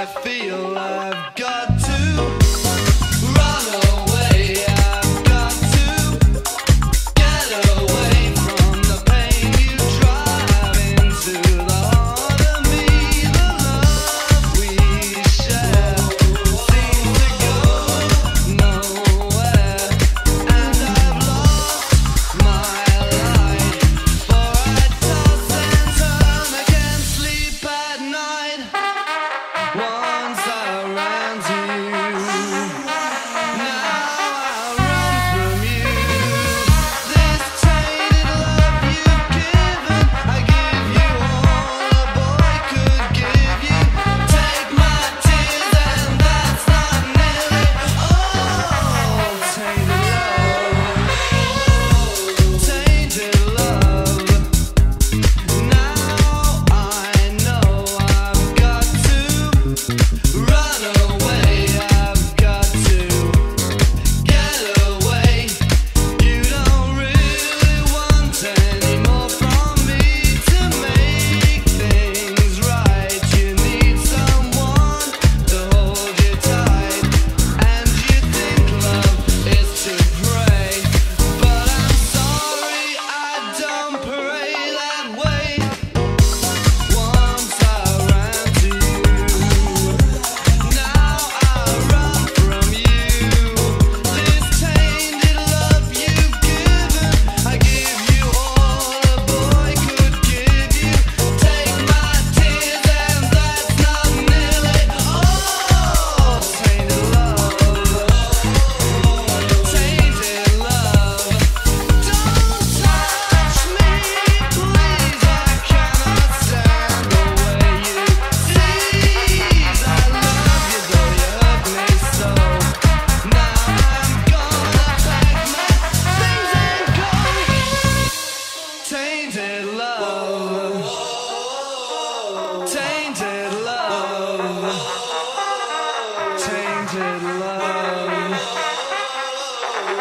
I feel I've got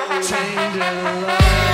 remained alive.